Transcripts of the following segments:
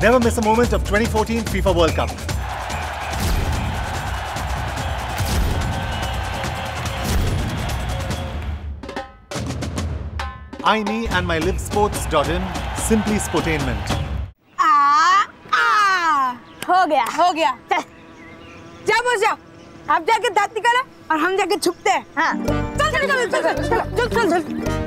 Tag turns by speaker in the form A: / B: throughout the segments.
A: Never miss a moment of 2014 FIFA World Cup. I, me, and my livesports.in. Simply sportainment.
B: आ, आ,
C: हो गया
B: हो गया
C: चल
B: जा बस जाओ आप जाके दांत निकालो और हम जाके छुपते हैं
C: हाँ
B: चल चल चल चल चल चल चल चल चल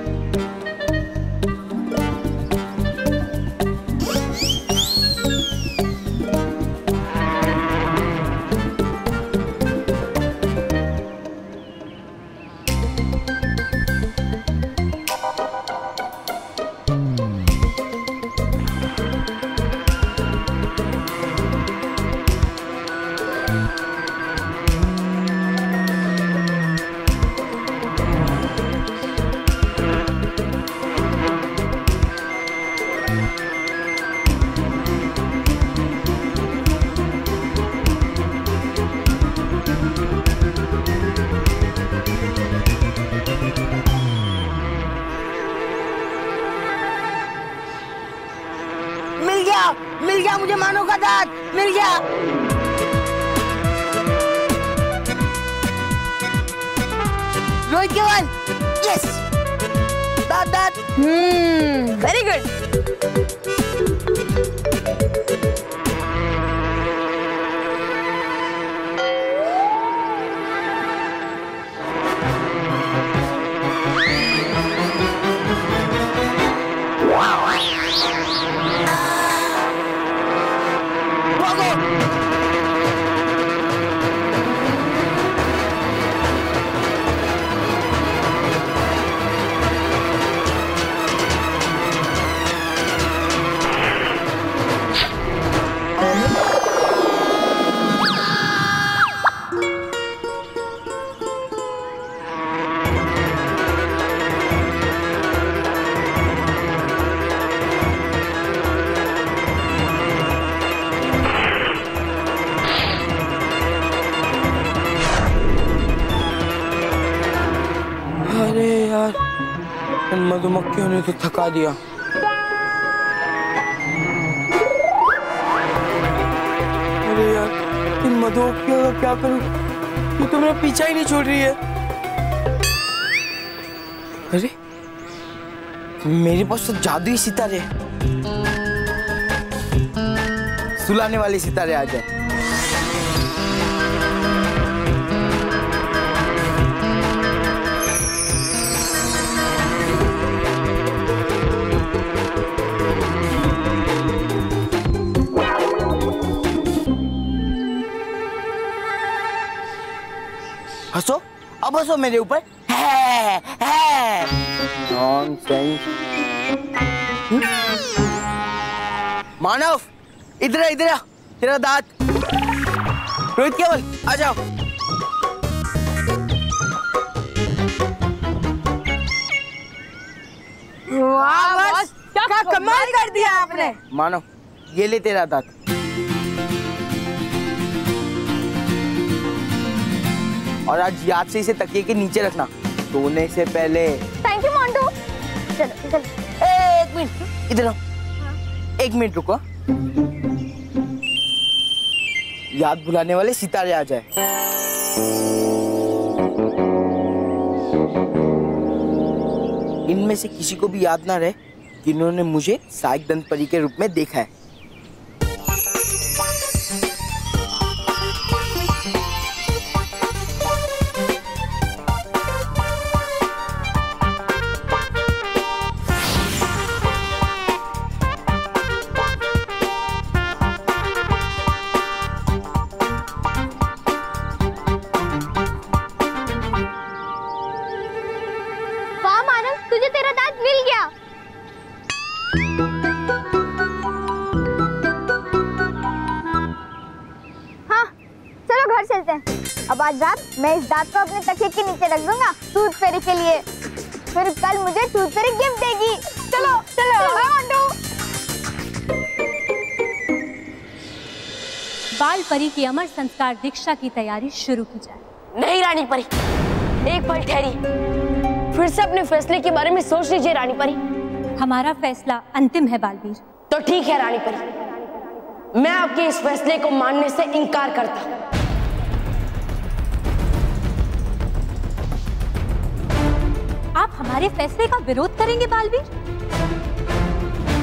C: मिल गया मुझे मानो का दांत, मिल गया। रोहित केवल यस दांत
B: हम्म वेरी गुड
D: Música मधुमक्खियों ने तो थका दिया। अरे यार, इन मधुमक्खियों का क्या करूँ? ये तो मेरा पीछा ही नहीं छोड़ रही है। अरे, मेरे पास तो जादुई सितारे। सुलाने वाले सितारे आ जाए। हंसो अब हंसो मेरे ऊपर। है, है। हम्म? मानव इधर इधर आ, तेरा दांत। रोहित केवल आ जाओ।
B: वाह बस। क्या कमाल कर दिया आपने।
D: मानव ये ले तेरा दांत। और आज याद से इसे तकिए के नीचे रखना। सोने से पहले।
C: थैंक यू मोंटू चलो चलो।
D: एक मिनट इधर आओ। एक मिनट रुको। याद भुलाने वाले सितारे आ जाए। इनमें से किसी को भी याद ना रहे कि इन्होंने मुझे साइक दंत परी के रूप में देखा है।
C: तुझे मिल गया। हाँ चलो घर चलते हैं। अब आज रात मैं इस दांत को अपने तकिए के नीचे रख दूँगा टूथ फेरी के लिए। फिर कल मुझे टूथ फेरी गिफ्ट देगी। चलो चलो। मोंटू
E: बाल परी की अमर संस्कार दीक्षा की तैयारी शुरू की जाए।
F: नहीं रानी परी एक पल ठहरी। फिर से अपने फैसले के बारे में सोच लीजिए रानी परी।
E: हमारा फैसला अंतिम है बालवीर।
F: तो ठीक है रानी परी। मैं आपके इस फैसले को मानने से इनकार करता हूँ।
E: आप हमारे फैसले का विरोध करेंगे बालवीर?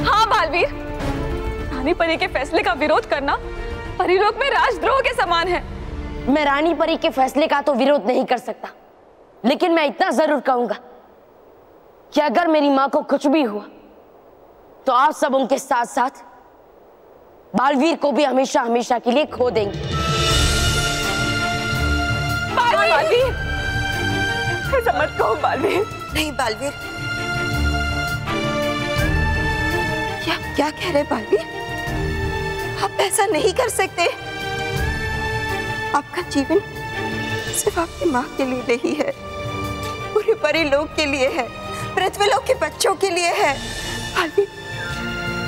G: हाँ बालवीर। रानी परी के फैसले का विरोध करना परिलोक में राजद्रोह के समान है।
F: मैं रानी परी के फैसले का तो विरोध नहीं कर सकता। लेकिन मैं इतना ज़रूर कहूँगा कि अगर मेरी माँ को कुछ भी हुआ तो आप सब उनके साथ साथ बालवीर को भी हमेशा हमेशा के लिए खो देंगे।
G: बाल- बालवीर! ऐसा मत कहो बालवीर।
H: नहीं बालवीर। क्या क्या कह रहे बालवीर? आप ऐसा नहीं कर सकते। आपका जीवन सिर्फ़ आपकी माँ के लिए नहीं है। पूरे परे लोग के लिए है पृथ्वी लोग के बच्चों के लिए है।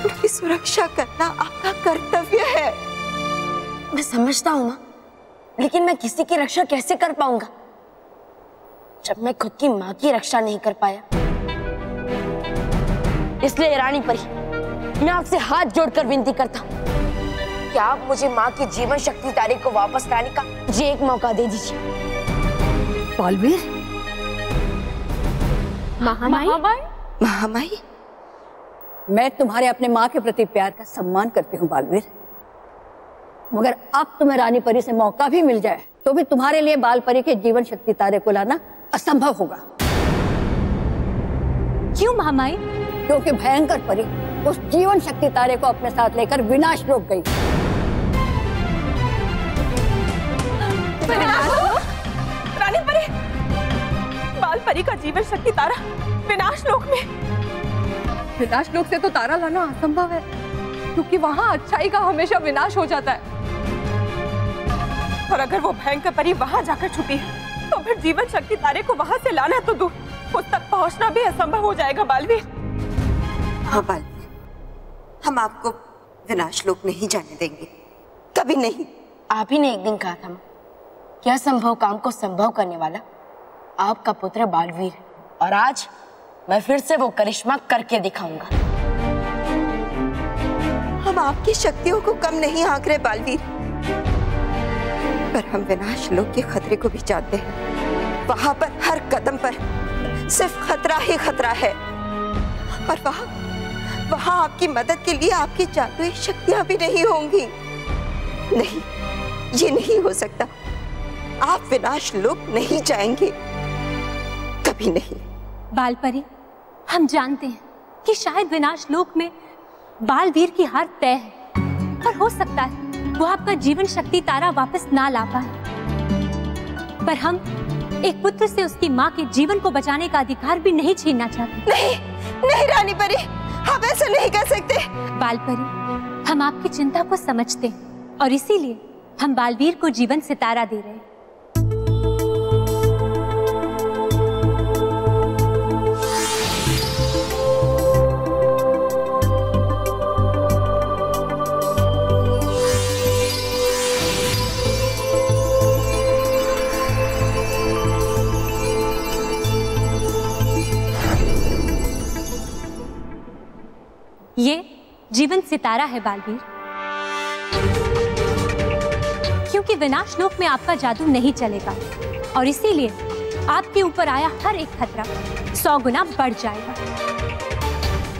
H: उनकी सुरक्षा करना आपका कर्तव्य है।
F: मैं समझता हूँ माँ लेकिन मैं किसी की रक्षा कैसे कर पाऊँगा? जब मैं खुद की माँ की रक्षा नहीं कर पाया। इसलिए रानी परी मैं आपसे हाथ जोड़कर विनती करता हूँ कि आप मुझे माँ की जीवन शक्ति तारीख को वापस लाने का मुझे एक मौका दे दीजिए।
B: बालवीर
G: महामाई?
H: महामाई?
I: मैं तुम्हारे अपने माँ के प्रति प्यार का सम्मान करती हूँ बालवीर। मगर अब तुम्हें रानी परी से मौका भी मिल जाए तो भी तुम्हारे लिए बाल परी के जीवन शक्ति तारे को लाना असंभव होगा।
E: क्यों महामाई?
I: क्योंकि भयंकर परी उस जीवन शक्ति तारे को अपने साथ लेकर विनाश रोक गई।
G: परी का जीवन शक्ति तारा विनाश लोक में। विनाश लोक से तो तारा लाना असंभव है क्योंकि वहाँ अच्छाई का हमेशा विनाश हो जाता है। और अगर वो भयंकर परी वहाँ जाकर छुपी है तो फिर जीवन शक्ति तारे को वहाँ से लाना तो दूर। उस तक पहुँचना भी असंभव हो जाएगा बालवीर।
H: हाँ बालवीर। हम आपको विनाश लोक नहीं जाने देंगे। कभी नहीं।
F: आप ही ने एक दिन कहा था माँ कि असंभव काम को संभव करने वाला आपका पुत्र बालवीर। और आज मैं फिर से वो करिश्मा करके दिखाऊँगा।
H: हम आपकी शक्तियों को कम नहीं आंक रहे, बालवीर। पर हम विनाश लोक के खतरे को भी जानते हैं। वहाँ पर, हर कदम पर, सिर्फ़ खतरा ही खतरा है। और वहाँ वहाँ आपकी मदद के लिए आपकी जादुई शक्तियाँ भी नहीं होंगी। नहीं, ये नहीं हो सकता। आप विनाश लोग नहीं जाएँगे। कभी नहीं।
E: बालपरी हम जानते हैं कि शायद विनाश लोक में बालवीर की हार तय है पर हो सकता है वो आपका जीवन शक्ति तारा वापस ना ला पाए। पर हम एक पुत्र से उसकी माँ के जीवन को बचाने का अधिकार भी नहीं छीनना चाहते।
H: नहीं नहीं रानी परी आप ऐसा नहीं कर सकते।
E: बाल परी हम आपकी चिंता को समझते हैं और इसीलिए हम बालवीर को जीवन सितारा दे रहे हैं। जीवन सितारा है, बालवीर। क्योंकि विनाश लोक में आपका जादू नहीं चलेगा, और इसीलिए आपके ऊपर आया हर एक खतरा सौ गुना बढ़ जाएगा।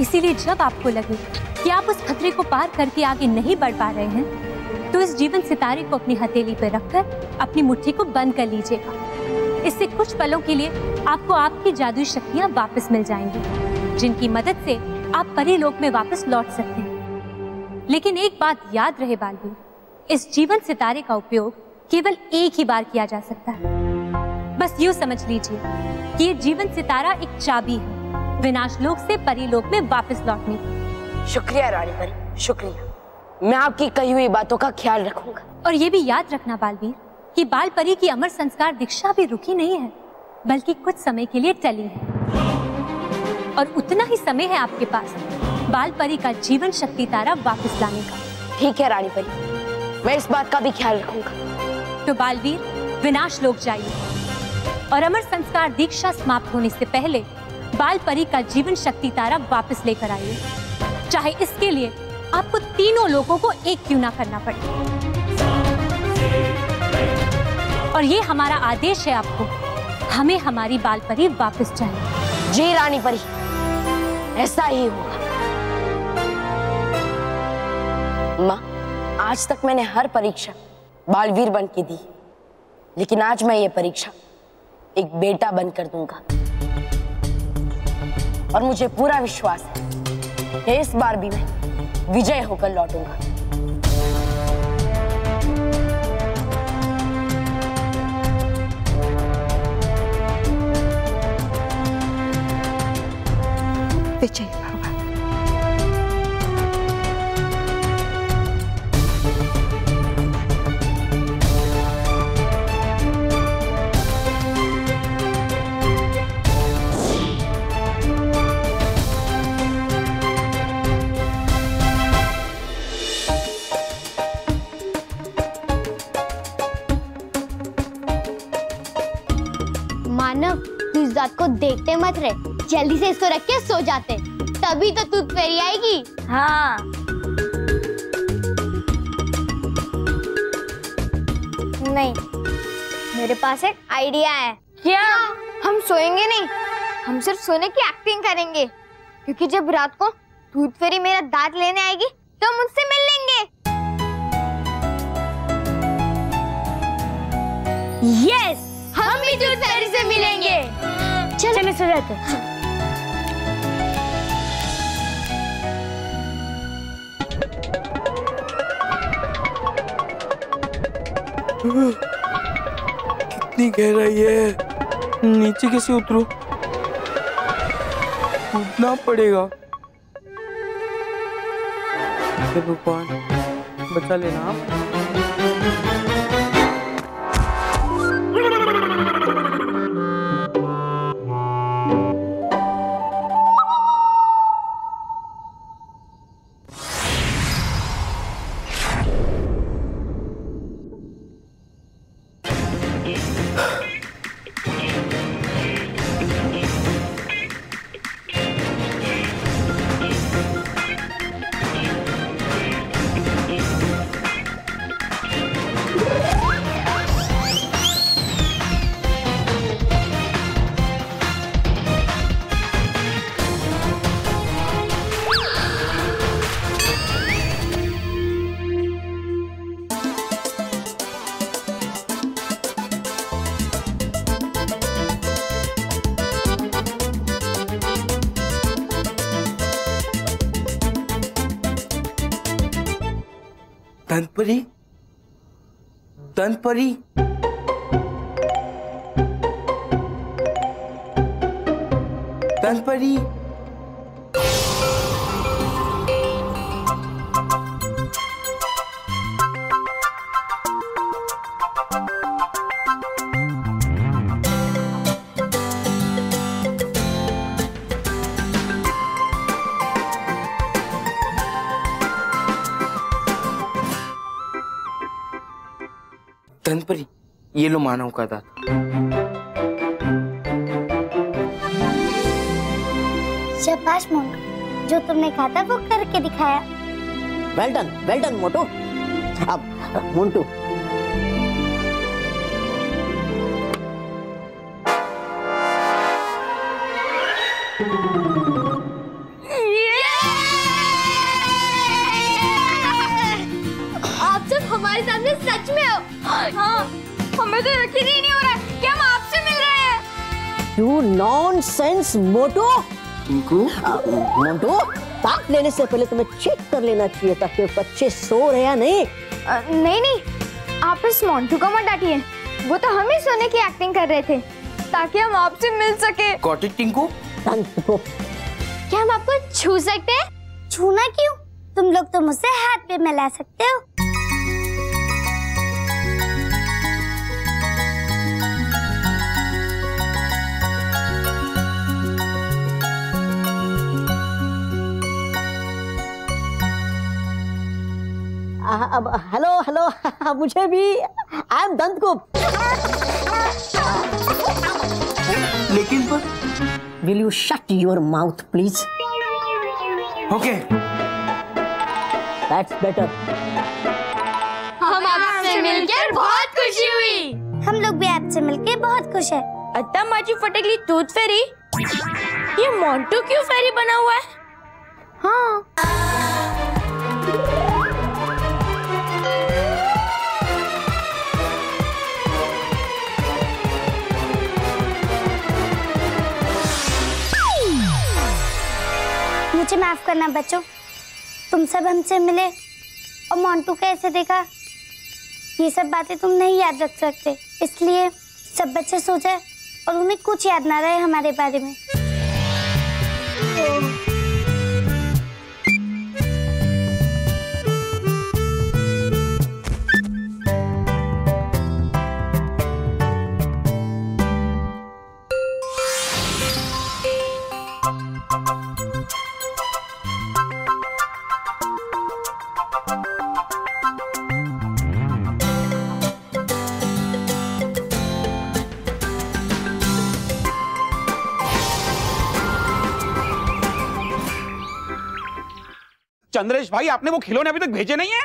E: इसीलिए जब आपको लगे कि आप उस खतरे को पार करके आगे नहीं बढ़ पा रहे हैं तो इस जीवन सितारे को अपनी हथेली पर रखकर अपनी मुट्ठी को बंद कर लीजिएगा। इससे कुछ पलों के लिए आपको आपकी जादुई शक्तियाँ वापस मिल जाएँगी, जिनकी मदद से आप परीलोक में वापस लौट सकते हैं। लेकिन एक बात याद रहे बालवीर इस जीवन सितारे का उपयोग केवल एक ही बार किया जा सकता है। बस यूँ समझ लीजिए कि ये जीवन सितारा एक चाबी है विनाश लोक से परीलोक में वापस लौटने की।
F: शुक्रिया रानी परी शुक्रिया। मैं आपकी कही हुई बातों का ख्याल रखूँगा।
E: और ये भी याद रखना बालवीर कि बाल परी की अमर संस्कार दीक्षा भी रुकी नहीं है बल्कि कुछ समय के लिए टली है। और उतना ही समय है आपके पास। बाल परी का जीवन शक्ति तारा वापस लाने का।
F: ठीक है रानी परी। मैं इस बात का भी ख्याल रखूँगा।
E: तो बालवीर विनाश लोग जाइए। और अमर संस्कार दीक्षा समाप्त होने से पहले बाल परी का जीवन शक्ति तारा वापस लेकर आइए। चाहे इसके लिए आपको तीनों लोगों को एक क्यों ना करना पड़े। और ये हमारा आदेश है आपको। हमें हमारी बाल परी वापस चाहिए
F: जी रानी परी। ऐसा ही होगा माँ, आज तक मैंने हर परीक्षा बालवीर बन के दी। लेकिन आज मैं ये परीक्षा एक बेटा बनकर दूँगा। और मुझे पूरा विश्वास है कि इस बार भी मैं विजय होकर लौटूँगा।
H: विजय भवा
C: मानव इस बात को देखते मत रहे। जल्दी से इसको रख के सो जाते। तभी तो तू फेरी आएगी। हाँ। नहीं मेरे पास एक आइडिया है। क्या? हम सोएँगे नहीं। हम सिर्फ़ सोने की एक्टिंग करेंगे। क्योंकि जब रात को दूध फेरी मेरा दांत लेने आएगी तो हम उससे मिल लेंगे। यस हम भी दूध फेरी से मिलेंगे। चलो। चले सो जाते
D: कितनी गहराई है। नीचे कैसे उतरू? कूदना पड़ेगा। भगवान बचा लेना आप। दंतपरी तनपरी? दंतपरी दंतपरी ये लो मानव का दांत।
C: शाबाश मोनू जो तुमने कहा था वो करके दिखाया।
I: Well done well done Motu. अब मोन्टू।
C: आप हमें तो यकीन ही नहीं हो रहा है कि हम आपसे मिल रहे हैं।
I: You nonsense Motu.
D: Tinku
I: Motu ताक लेने से पहले तुम्हें चेक कर लेना चाहिए था कि बच्चे सो रहे या नहीं।
C: अ, नहीं नहीं। आप इस मोन्टू को मत डांटिए। वो तो हम ही सोने की एक्टिंग कर रहे थे ताकि हम आपसे मिल सके।
D: कॉट इट टिंकू
C: क्या हम आपको छू सकते हैं? छूना क्यों? तुम लोग तो मुझसे हाथ पे मिला सकते हो।
I: अब हेलो हेलो मुझे भी। आई एम दंतगुप्त
D: लेकिन पर
I: will you shut your mouth please
D: okay
I: that's better
C: हम आपसे मिलकर बहुत खुशी हुई।
J: हम लोग भी आपसे मिलके बहुत खुश है।
K: अत्ता माची फटकली टूथ फेरी। ये मोंटू क्यों फेरी बना हुआ है?
J: हाँ। माफ़ करना बच्चों। तुम सब हमसे मिले और मोंटू कैसे देखा। ये सब बातें तुम नहीं याद रख सकते। इसलिए सब बच्चे सो जाए और उन्हें कुछ याद ना रहे हमारे बारे में।
L: चंद्रेश भाई, आपने वो खिलौने अभी तक भेजे नहीं है?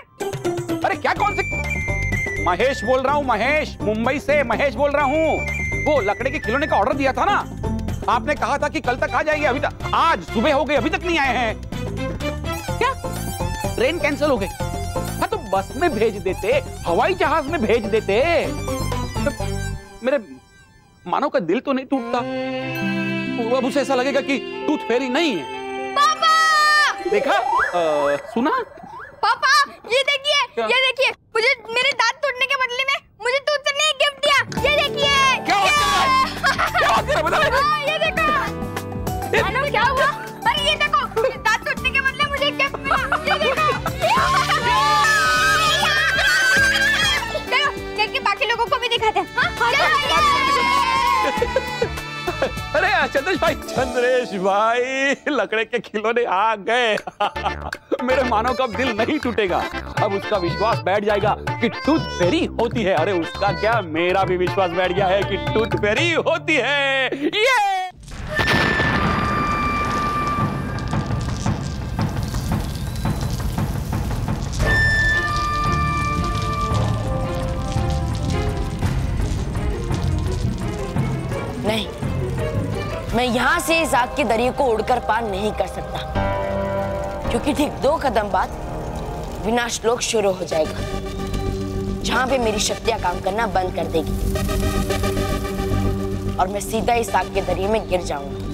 L: अरे क्या कौन से महेश बोल रहा हूँ, महेश। मुंबई से महेश बोल रहा हूँ। वो लकड़े के खिलौने का ऑर्डर दिया था ना? आपने कहा था कि कल तक आ जाएँगे अभी तक आज सुबह हो गई अभी तक नहीं आए हैं। क्या? ट्रेन कैंसिल हो गई। हाँ तो बस में भेज देते, हवाई जहाज़ में भेज देते। तो मेरे मानव का दिल तो नहीं टूटता। अब उसे ऐसा लगेगा कि टूथ फेरी नहीं है। देखा? अ, सुना?
C: पापा ये देखिए ये देखिए मुझे मेरे दांत तोड़ने के बदले में मुझे दूध से नहीं गिफ्ट दिया। ये देखिए।
L: क्या हो रहा है? क्या हो रहा है? बता?
C: हाँ, ये देखो। मानो क्या हुआ? अरे ये देखो दांत तोड़ने के बदले मुझे गिफ्ट मिला। ये देखो। चलो चल के बाकी लोगों को भी दिखाते हैं। हाँ, चलो,
L: अरे चंद्रेश भाई चंद्रेश भाई। लकड़े के खिलौने आ गए। मेरे मानव का दिल नहीं टूटेगा। अब उसका विश्वास बैठ जाएगा कि टूथ फेरी होती है। अरे उसका क्या? मेरा भी विश्वास बैठ गया है कि टूथ फेरी होती है। ये!
K: यहाँ से इस आग के दरिए को उड़कर पार नहीं कर सकता। क्योंकि ठीक दो कदम बाद विनाश लोक शुरू हो जाएगा। जहाँ पे मेरी शक्तियाँ काम करना बंद कर देगी। और मैं सीधा इस आग के दरिए में गिर जाऊँगा।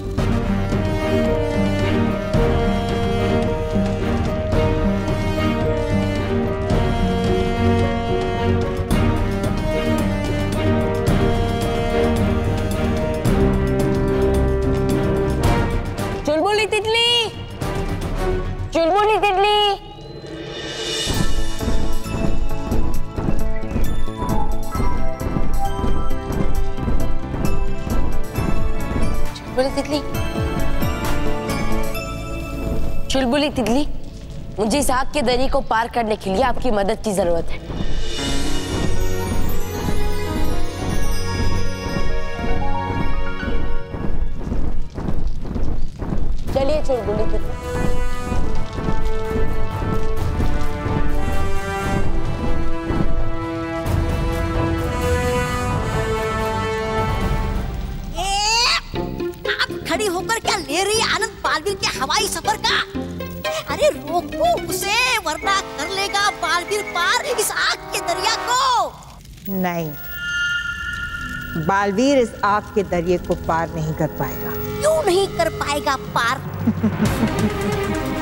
K: तितली मुझे इस आग के दरी को पार करने के लिए आपकी मदद की ज़रूरत है।
M: वरना कर लेगा बालवीर पार इस आग के दरिया को।
N: नहीं। बालवीर इस आग के दरिए को पार नहीं कर पाएगा।
M: क्यों नहीं कर पाएगा पार?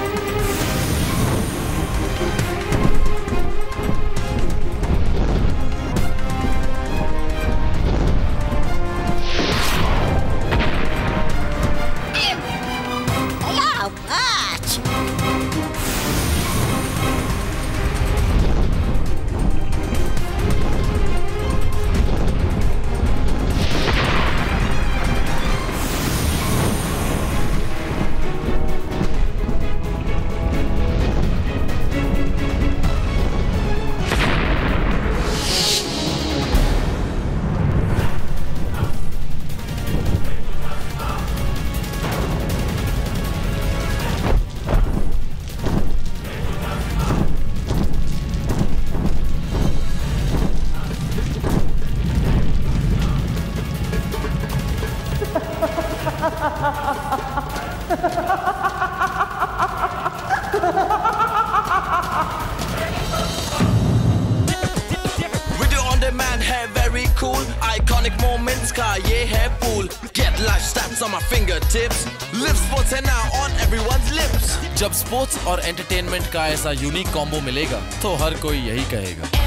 O: जब स्पोर्ट्स और एंटरटेनमेंट का ऐसा यूनिक कॉम्बो मिलेगा तो हर कोई यही कहेगा।